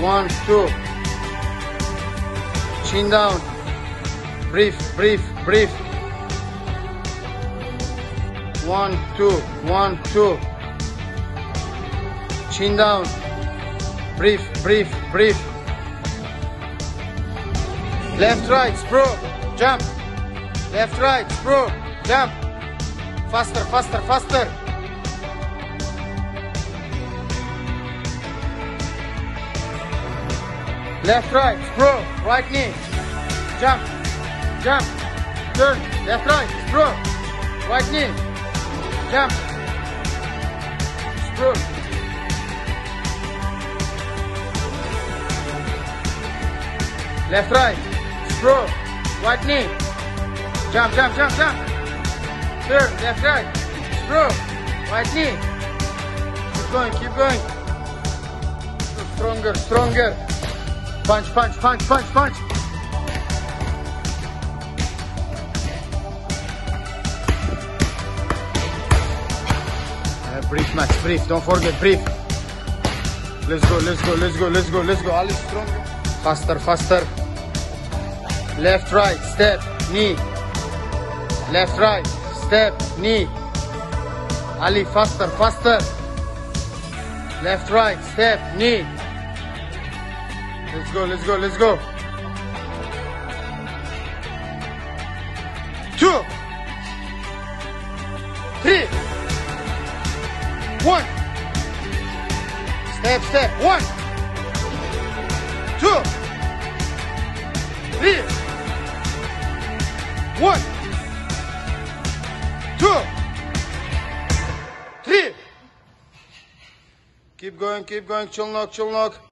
One, two. Chin down. Breathe, breathe, breathe. One, two, one, two. Chin down. Breathe, breathe, breathe. Left, right, screw. Jump. Left, right, screw. Jump. Faster, faster, faster. Left, right, screw. Right knee. Jump. Jump. Turn. Left, right, screw. Right knee. Jump. Screw. Left, right. Screw. Right knee. Jump, jump, jump, jump. Turn. Left, right. Screw. Right knee. Keep going, keep going. Stronger, stronger. Punch, punch, punch, punch, punch. Uh, breathe, Max, breathe. Don't forget, breathe. Let's go, let's go, let's go, let's go, let's go. Ali stronger. Faster, faster. Left, right, step, knee. Left, right, step, knee. Ali, faster, faster. Left, right, step, knee. Let's go, let's go, let's go. Two. Three. One. Step, step. One. Two. Three. One. Two. Three. Keep going, keep going. Chill knock, chill knock.